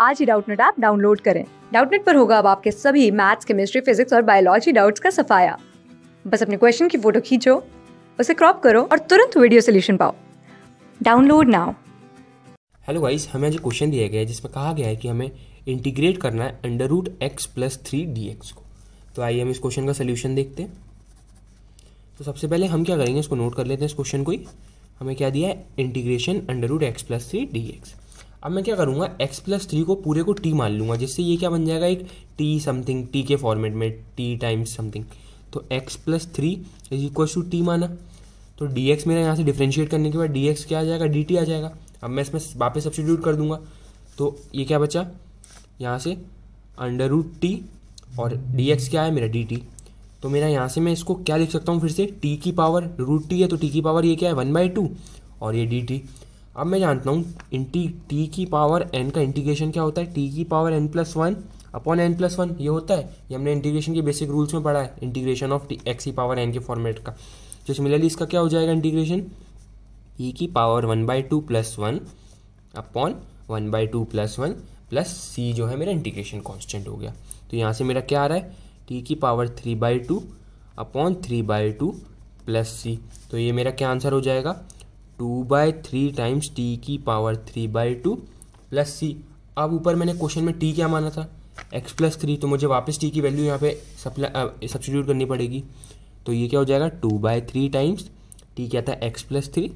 आज ही Doubtnut app download करें। डाउटनेट पर होगा अब आपके सभी मैथ्स, केमिस्ट्री, फिजिक्स और बायोलॉजी डाउट्स का सफाया। बस अपने क्वेश्चन की फ़ोटो खींचो, उसे क्रॉप करो और तुरंत वीडियो सोल्यूशन पाओ। Download now. हेलो गाइस, हमें आज क्वेश्चन दिया गया है, जिसमें कहा गया है कि हमें इंटीग्रेट करना है under root X plus three D X को। तो आइए हम इस क्वेश्चन का सोल्यूशन देखते हैं। तो सबसे पहले हम क्या करेंगे, इसको नोट कर लेते हैं इस क्वेश्चन को ही। हमें क्या दिया है? Integration under root X plus three D X अब मैं क्या करूँगा एक्स प्लस थ्री को पूरे को टी मान लूँगा, जिससे ये क्या बन जाएगा, एक टी समथिंग टी के फॉर्मेट में टी टाइम्स समथिंग तो X plus three is equal to T माना। तो एक्स मेरा यहाँ से डिफ्रेंशिएट करने के बाद एक्स क्या आ जाएगा टी आ जाएगा। अब मैं इसमें वापस सब्सिट्यूट कर दूँगा। तो ये क्या बचा? यहाँ से अंडर रूट टी और एक्स क्या है, मेरा टी तो मेरा यहाँ से मैं इसको क्या लिख सकता हूँ फिर से? टी की पावर रूट टी है तो टी की पावर ये क्या है वन बाई टू और ये टी अब मैं जानता हूँ इंटी टी की पावर एन का इंटीग्रेशन क्या होता है? टी की power N plus one upon N plus one ये होता है। ये हमने इंटीग्रेशन के बेसिक रूल्स में पढ़ा है इंटीग्रेशन ऑफ़ टी एक्स की पावर एन के फॉर्मेट का। जो सिमिलरली इसका क्या हो जाएगा इंटीग्रेशन ई की power one by two plus one upon one by two plus one plus C जो है मेरा इंटीग्रेशन कॉन्स्टेंट हो गया। तो यहाँ से मेरा क्या आ रहा है? टी की power three by two upon three by two plus C तो ये मेरा क्या आंसर हो जाएगा? Two by three times T की power three by two plus C. अब ऊपर मैंने क्वेश्चन में टी क्या माना था? एक्स प्लस थ्री तो मुझे वापस टी की वैल्यू यहाँ पे सप्लाई सब्सिट्यूट करनी पड़ेगी। तो ये क्या हो जाएगा? Two by three times T क्या था? X plus three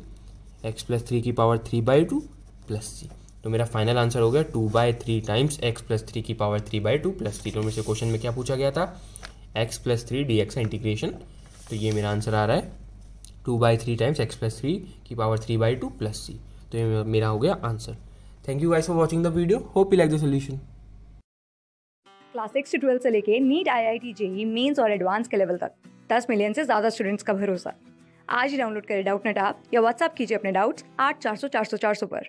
X plus three की power three by two plus C. तो मेरा फाइनल आंसर हो गया two by three times X plus three की power three by two plus C. तो मेरे से क्वेश्चन में क्या पूछा गया था? X plus three D X का इंटीग्रेशन तो ये मेरा आंसर आ रहा है। Two by three times X plus three की power three by two plus C. तो ये मेरा हो गया answer. Thank you guys for watching the video hope you like the solution class six से ट्वेल्थ से लेके NEET I I T JEE mains और एडवांस के लेवल तक। दस मिलियन से ज़्यादा स्टूडेंट्स का भरोसा। आज ही डाउनलोड करें डाउट नेट आप या व्हाट्सअप कीजिए अपने डाउट्स आठ चार सौ चार सौ चार सौ पर।